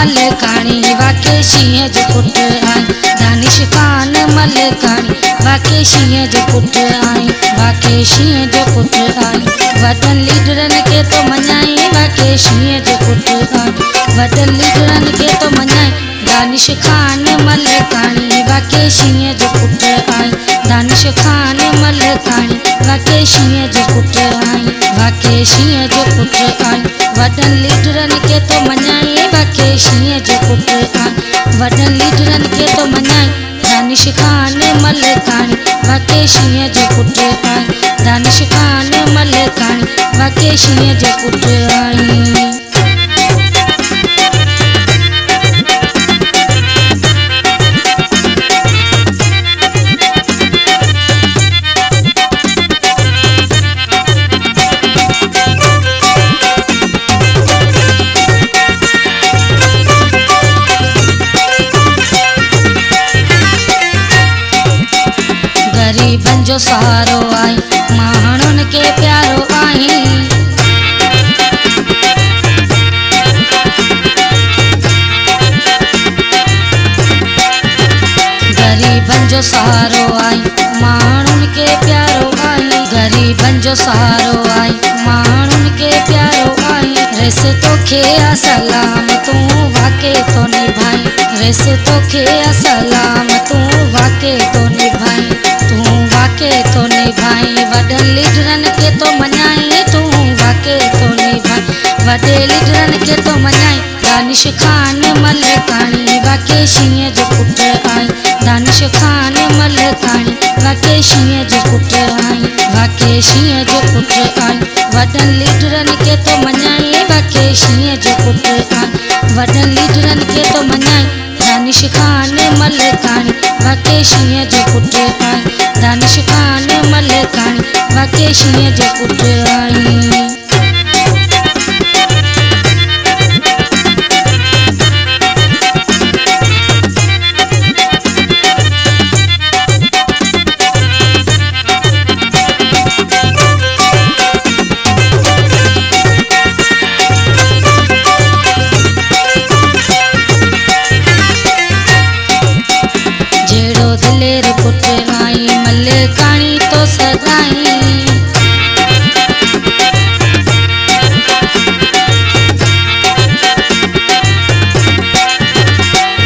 मलकाणी वाके शींहं जो पुटु आई। दानिश खान मलकाणी वाके शींहं जो पुटु आई। वाके शींहं जो पुटु आई। वॾनि लीडरनि खे तो मञाई वाके शींहं जो पुटु आई। वॾनि लीडरनि खे तो मञाई दानिश खान मलकाणी वाके शींहं जो पुटु आई। दानिश खान मलकाणी वाके शींहं जो पुटु आई। वाके शींहं जो पुटु आई। वॾनि लीडरनि खे तो मञाई वाके जो पुटु आई वडन लीडरन के तो मञाई दानिश खान मलकाणी वाके शींहं जो पुटु आई दानिश खान मलकाणी वाके शींहं जो पुटु आई। जो सहारो आई माण्हुनि खे प्यारो आई। ग़रीबनि जो सहारो आई माण्हुनि खे प्यारो आई। ग़रीबनि जो सहारो आई माण्हुनि खे प्यारो आई। रेस तोखे सलाम, तूं वाके तो निभाई। रेस तोखे सलाम, तूं वाके तो लीडरनि खे तो मञाई तूं वाके तो निभाई वॾे लीडरनि खे तो मञाई दानिश खान मलकाणी वाके शींहं जो पुटु आई, दानिश खान मलकाणी वाके शींहं जो पुटु आई, वाके शींहं जो पुटु आई। वॾनि लीडरनि खे तो मञाई वाके शींहं जो पुटु आई। वॾनि लीडरनि खे तो मञाई दानिश खान मलकाणी वाके शींहं जो पुटु आई दानिश खान मलकाणी वाके शींहं जो पुटु आई। दिलेर पुटु आई मलकाणी तो सदाई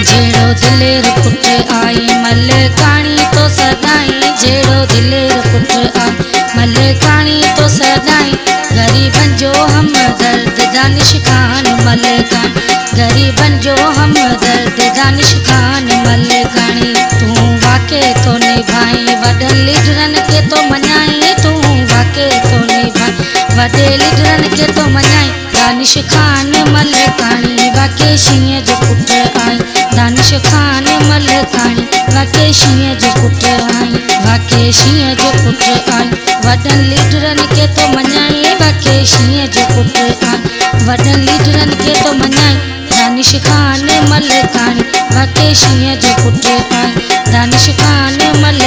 जहिड़ो दिलेर पुटु आई मलकाणी तो सदाई जहिड़ो दिलेर पुटु आई मलकाणी तो सदाई ग़रीबनि जो हमदर्द दानिश खान मलकाणी ग़रीबनि जो हमदर्द दानिश निभाई वॾनि लीडरनि खे तो मञाई तूं वाके तो निभाई वॾे लीडरनि खे तो मञाई दानिश खान मलकाणी वाके शींहं जो पुटु आई। दानिश खान मलकाणी वाके शींहं जो पुटु आई। वाके शींहं जो पुटु आई। वॾनि लीडरनि खे तो मञाई वाके शींहं जो पुटु आई। वॾनि लीडरनि खे तो मञाई दानिश खान मलकाणी वाके शींहं जो पुटु आई। दानिश खान